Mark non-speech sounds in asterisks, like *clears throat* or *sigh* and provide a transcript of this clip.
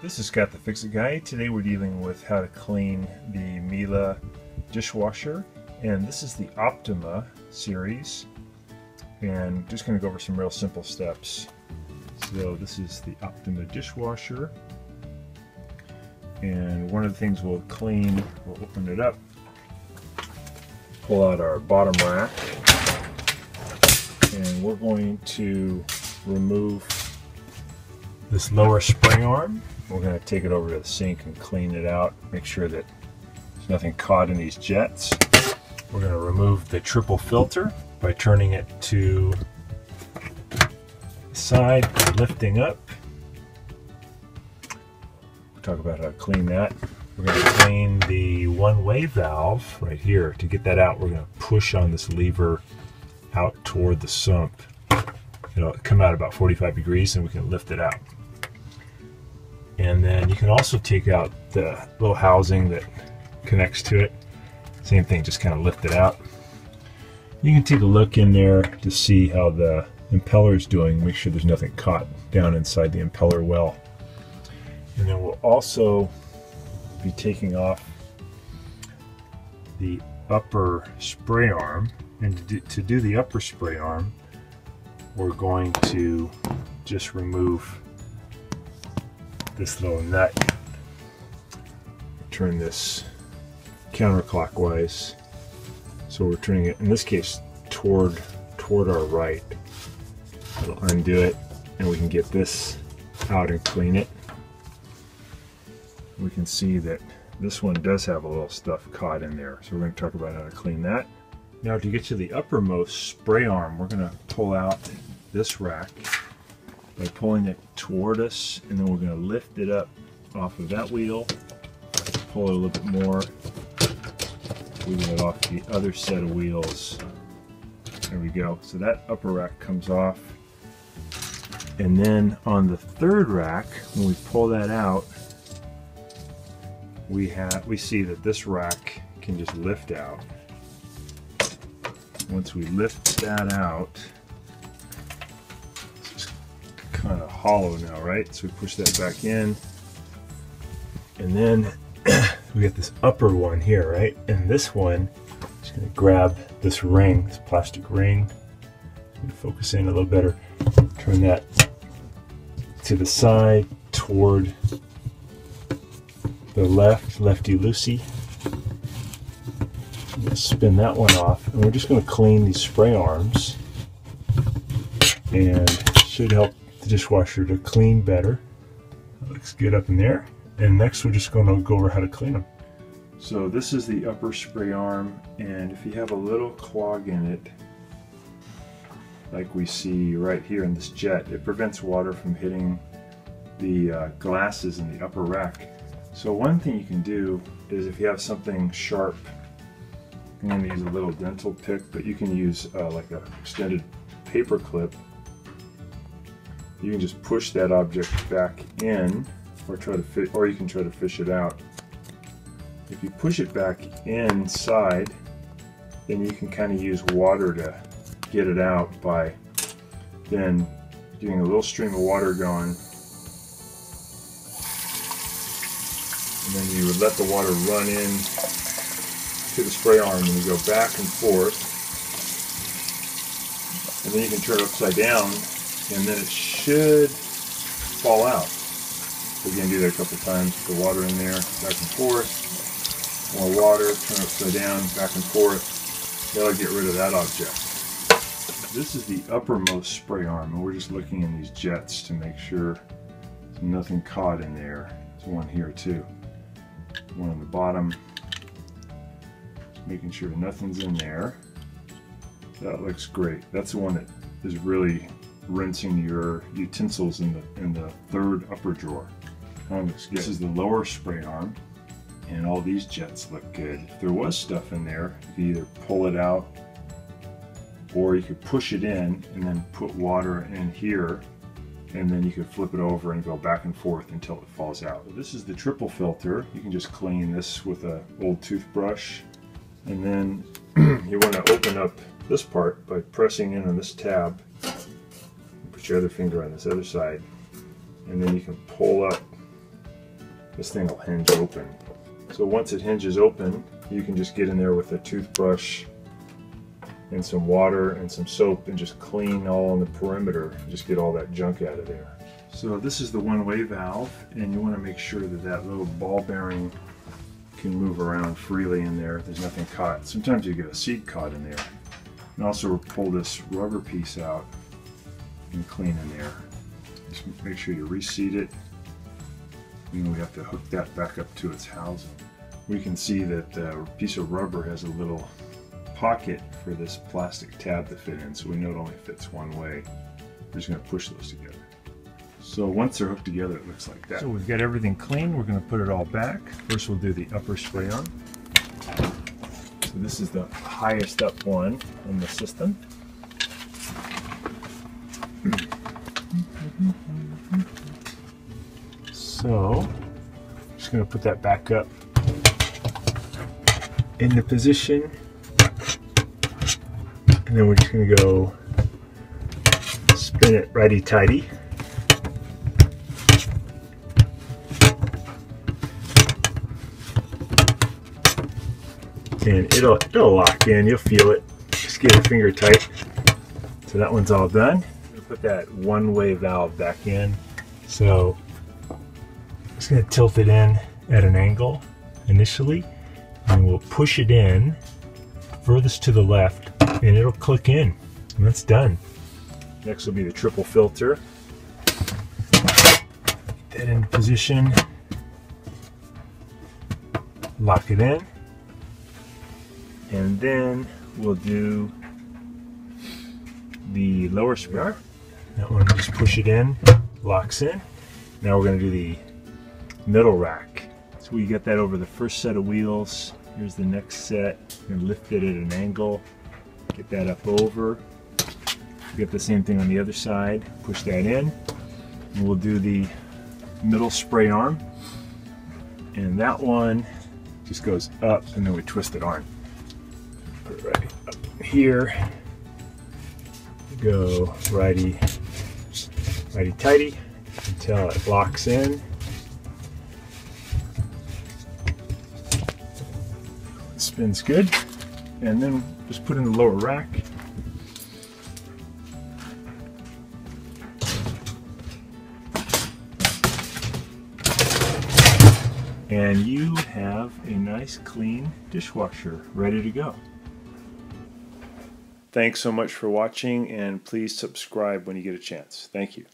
This is Scott the Fix-It Guy. Today we're dealing with how to clean the Miele dishwasher and this is the Optima series and just going to go over some real simple steps. So this is the Optima dishwasher and one of the things we'll clean, we'll open it up, pull out our bottom rack and we're going to remove this lower spray arm we're going to take it over to the sink and clean it out, make sure that there's nothing caught in these jets. We're going to remove the triple filter by turning it to the side, lifting up. We'll talk about how to clean that. We're going to clean the one-way valve right here. To get that out, we're going to push on this lever out toward the sump. It'll come out about 45 degrees and we can lift it out. And then you can also take out the little housing that connects to it. Same thing, just kind of lift it out. You can take a look in there to see how the impeller is doing. Make sure there's nothing caught down inside the impeller well. And then we'll also be taking off the upper spray arm. And to do, to do the upper spray arm, we're going to just remove this little nut. Turn this counterclockwise. So we're turning it, in this case, toward toward our right. It'll undo it, and we can get this out and clean it. We can see that this one does have a little stuff caught in there. So we're going to talk about how to clean that. Now to get to the uppermost spray arm, we're going to pull out this rack by pulling it toward us and then we're going to lift it up off of that wheel pull it a little bit more moving it off the other set of wheels. There we go. So that upper rack comes off. And then on the third rack when we pull that out we have we see that this rack can just lift out once we lift that out it's kind of hollow now, right? So we push that back in. And then *clears throat* we get this upper one here, right? And this one, just gonna grab this ring, this plastic ring. Focus in a little better. Turn that to the side toward the left, lefty loosey. Spin that one off, and we're just going to clean these spray arms, and should help the dishwasher to clean better. looks good up in there. And next we're just going to go over how to clean them. So this is the upper spray arm and if you have a little clog in it, like we see right here in this jet, it prevents water from hitting the uh, glasses in the upper rack. So one thing you can do is if you have something sharp, I'm to use a little dental pick, but you can use uh, like an extended paper clip. You can just push that object back in or try to fit or you can try to fish it out. If you push it back inside then you can kind of use water to get it out by then getting a little stream of water going. And then you would let the water run in to the spray arm and you go back and forth and then you can turn it upside down and then it should fall out. To do that a couple times. Put the water in there, back and forth. More water, turn it upside down, back and forth. That'll get rid of that object. This is the uppermost spray arm, and we're just looking in these jets to make sure nothing caught in there. There's one here too. One on the bottom. Making sure nothing's in there. That looks great. That's the one that is really rinsing your utensils in the in the third upper drawer. This is the lower spray arm, and all these jets look good. If there was stuff in there, you either pull it out, or you could push it in and then put water in here, and then you could flip it over and go back and forth until it falls out. This is the triple filter. You can just clean this with an old toothbrush, and then *clears throat* you want to open up this part by pressing in on this tab Put your other finger on this other side and then you can pull up this thing will hinge open. So once it hinges open, you can just get in there with a toothbrush and some water and some soap and just clean all on the perimeter. Just get all that junk out of there. So this is the one-way valve and you want to make sure that that little ball bearing can move around freely in there. There's nothing caught. Sometimes you get a seat caught in there. And also pull this rubber piece out and clean in there. Just make sure you reseat it. And we have to hook that back up to its housing. We can see that the piece of rubber has a little pocket for this plastic tab to fit in, so we know it only fits one way. We're just going to push those together. So once they're hooked together, it looks like that. So we've got everything clean. We're going to put it all back. First, we'll do the upper spray arm. So this is the highest up one in the system. So, just going to put that back up in the position. And then we're just going to go spin it righty-tighty. And it'll, it'll lock in, you'll feel it. Just get your finger tight. So that one's all done. Put that one-way valve back in. So I'm just going to tilt it in at an angle initially and we'll push it in furthest to the left and it'll click in and that's done. Next will be the triple filter. Get that in position. Lock it in. And then we'll do the lower spray. That one, just push it in, locks in. Now we're going to do the middle rack. So we get that over the first set of wheels. Here's the next set. And lift it at an angle. Get that up over. Get the same thing on the other side. Push that in. And we'll do the middle spray arm. And that one just goes up and then we twist it on. It right up here. Go righty, righty tighty until it locks in. spins good. And then just put in the lower rack. And you have a nice clean dishwasher ready to go. Thanks so much for watching and please subscribe when you get a chance. Thank you.